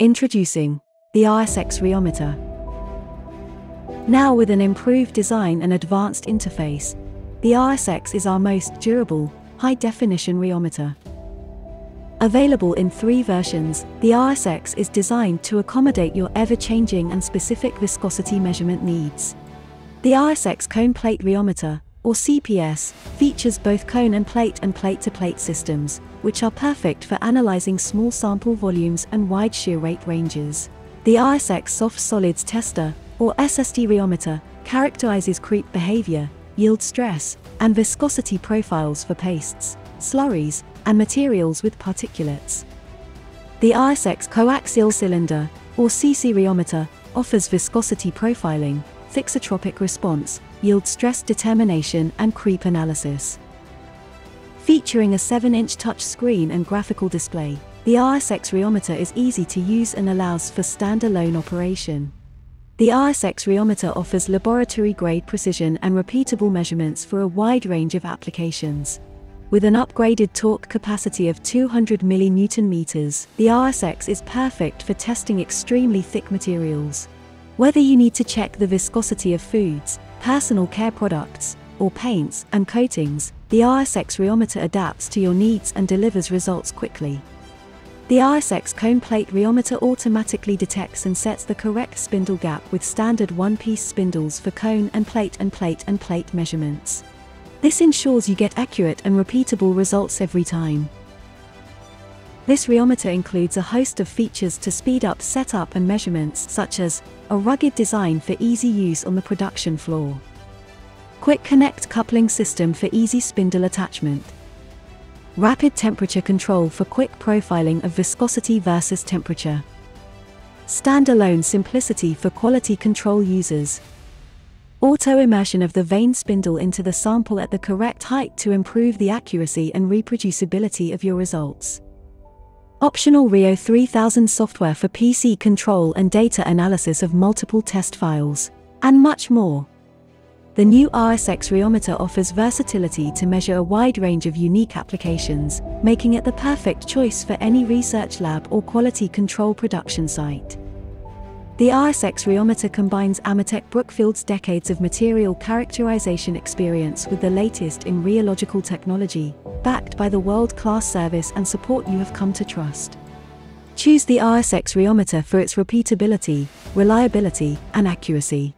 Introducing the RSX Rheometer. Now with an improved design and advanced interface, the RSX is our most durable, high-definition rheometer. Available in three versions, the RSX is designed to accommodate your ever-changing and specific viscosity measurement needs. The RSX Cone Plate Rheometer, or CPS, features both cone and plate and plate-to-plate systems, which are perfect for analyzing small sample volumes and wide shear rate ranges. The RSX Soft Solids Tester, or SST rheometer, characterizes creep behavior, yield stress, and viscosity profiles for pastes, slurries, and materials with particulates. The RSX Coaxial Cylinder, or CC rheometer, offers viscosity profiling, thixotropic response, yield stress determination and creep analysis. Featuring a 7-inch touchscreen and graphical display, the RSX rheometer is easy to use and allows for standalone operation. The RSX rheometer offers laboratory-grade precision and repeatable measurements for a wide range of applications. With an upgraded torque capacity of 200 mN-meters, the RSX is perfect for testing extremely thick materials. Whether you need to check the viscosity of foods, personal care products, or paints and coatings, the RSX rheometer adapts to your needs and delivers results quickly. The RSX cone plate rheometer automatically detects and sets the correct spindle gap with standard one-piece spindles for cone and plate and plate and plate measurements. This ensures you get accurate and repeatable results every time. This rheometer includes a host of features to speed up setup and measurements such as a rugged design for easy use on the production floor. Quick connect coupling system for easy spindle attachment. Rapid temperature control for quick profiling of viscosity versus temperature. Standalone simplicity for quality control users. Auto immersion of the vane spindle into the sample at the correct height to improve the accuracy and reproducibility of your results. Optional Rheo 3000 software for PC control and data analysis of multiple test files, and much more. The new RSX Rheometer offers versatility to measure a wide range of unique applications, making it the perfect choice for any research lab or quality control production site. The RSX Rheometer combines Ametek Brookfield's decades of material characterization experience with the latest in rheological technology, backed by the world-class service and support you have come to trust. Choose the RSX Rheometer for its repeatability, reliability, and accuracy.